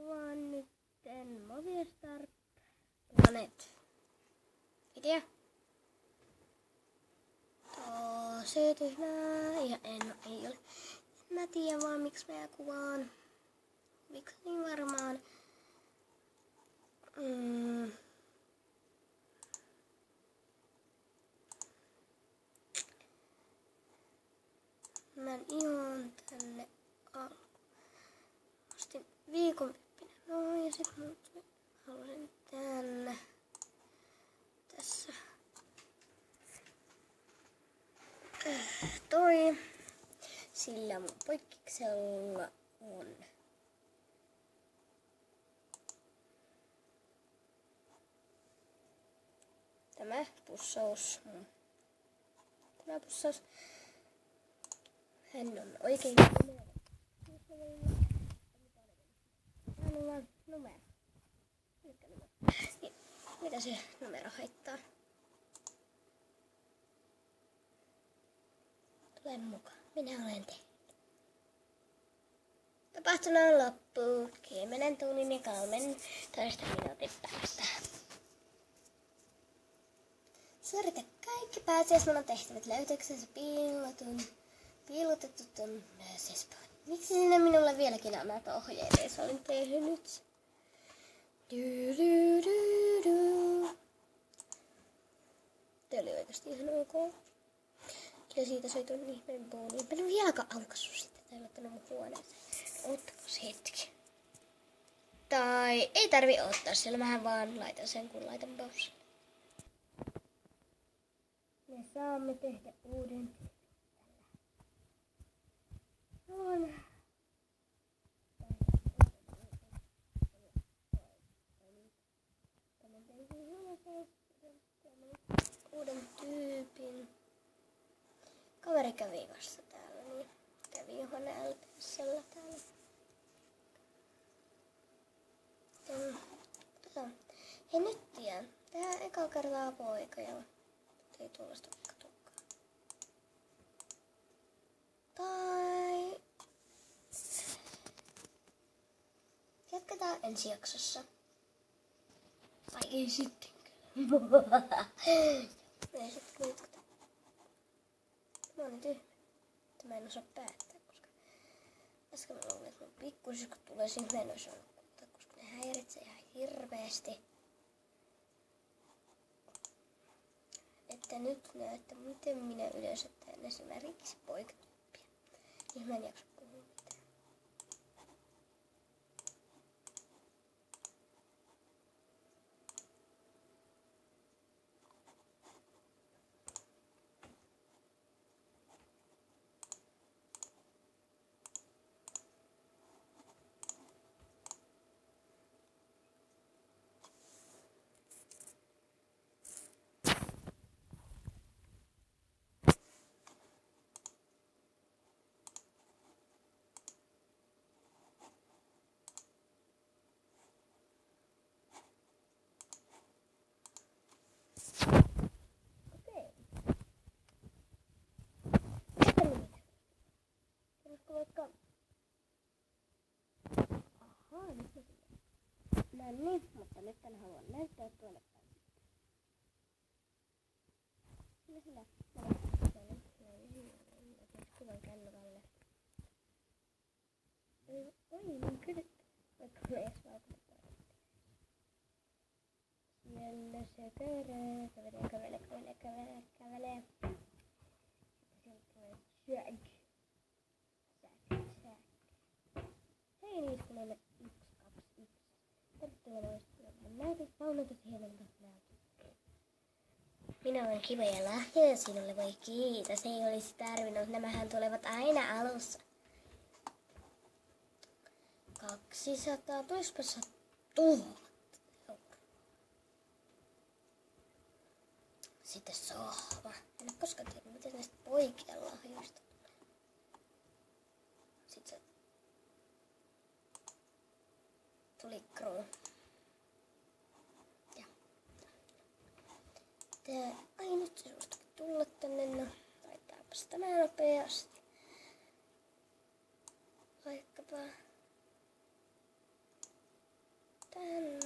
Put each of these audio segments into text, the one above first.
kuvaan nytten Movistar Planet. Idea. Tosi tyhmää. Ja en, ei ole. En mä tiedä vaan miksi mä kuvaan. Miksi niin varmaan. Mm. Mä ihan tänne alkuun. Ostin viikon noin ja sit muut halusin tänne. Tässä. Toi. Sillä mun poikkiksella on tämä pussaus. Tämä pussaus. Hän on oikein Hän on numero. Mikä numero? Niin, mitä se numero haittaa? Tule mukaan. Minä olen tehnyt. Tapahtuma on loppu. 10 tunnin ja 13 minuutin päästä. Suorita kaikki pääsiäisloman tehtävät löytöksensä piilotun, piilotettu tunneisespoon. Miksi sinne minulle vieläkin annat ohjeita, jos olin tehnyt? Du, du, du, du. Tämä oli oikeasti ihan ok. Ja siitä söi tuon ihmeen booniin. Mä en ole vieläkään aukassut sitä täällä tänne mun huoneeseen. Oottakas hetki. Tai ei tarvi ottaa, siellä mähän vaan laitan sen, kun laitan pois. Me saamme tehdä uuden on. Uuden tyypin. Kaveri kävi vasta täällä, niin kävi Johanna LPSllä täällä. Joten, tota, hei nyt tiedän. Tehdään eka kertaa poika ja ei tuollaista tukkaa. Tai jatketaan ensi jaksossa. Tai ei sittenkään. ei sitten. Mä oon tyhmä. Että mä en osaa päättää, koska äsken mä luulin, että mun pikkusisko tulee sinne, mä en osaa nukuttaa, koska ne häiritsee ihan hirveästi. Että nyt näette, miten minä yleensä teen esimerkiksi poikatyyppiä. Niin mä en jaksa puhua mitään. Okei. Sitten mitä? Voisiko vaikka... Ahaa, nyt se tulee. No niin, mutta nyt en halua näyttää tuonne päin. Sillä sillä. Oi, niin kyllä. Vaikka me edes valkoista. Siellä se kävelee, kävelee, kävelee, kävelee, kävelee. Sitten tulee Jack. Tervetuloa loistamaan näytös, paunoitus hienolta näytös. Minä olen Kiva ja lahja ja sinulle voi kiitos. Ei olisi tarvinnut, nämähän tulevat aina alussa. 200, toispa tuhat. Sitten sohva. En ole koskaan tiennyt, miten näistä poikien lahjoista. Sitten se tuli kruu. Ja. Tää, ai nyt se suostukin tulla tänne. No, laitetaanpas tämä nopeasti. Vaikkapa. Tän.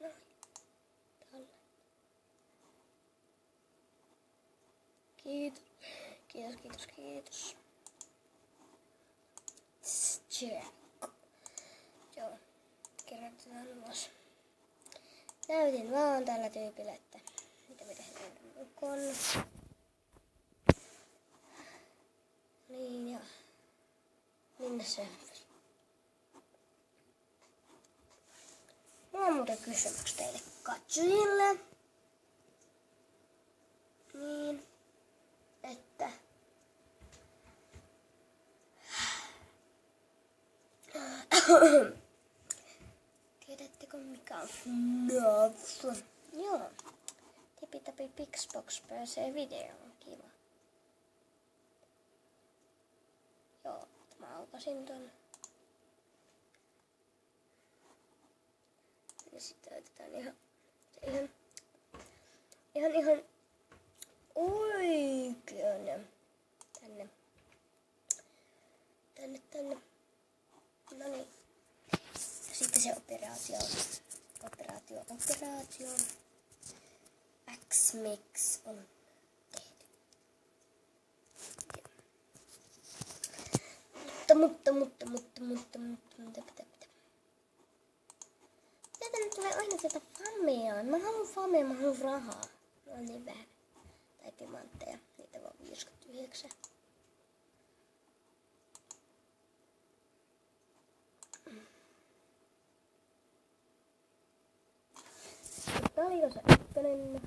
Noin. Tällä. Kiitos. Kiitos, kiitos, kiitos. Check. Joo. Kirjoitetaan ulos. Näytin vaan tällä tyypillä, että mitä me tehdään mukaan. Niin ja minne se Mulla on muuten kysymys teille katsojille. Niin, että Tiedättekö mikä on FNAF? Joo. Pixbox pääsee videoon. Kiva. Joo, mä aukasin ton. Ja sitten otetaan ihan, ihan, ihan, ihan oikein tänne, tänne, tänne. No niin. Sitten se operaatio, operaatio, operaatio. X-Mix on tehty. Mutta, mutta, mutta, mutta, mutta, mutta, mutta, mutta, mutta. Tätä nyt tulee aina tätä famea. Mä haluan famea, mä haluan rahaa. On niin vähän. Tai timantteja. Niitä vaan 59. Taivas ykkönen.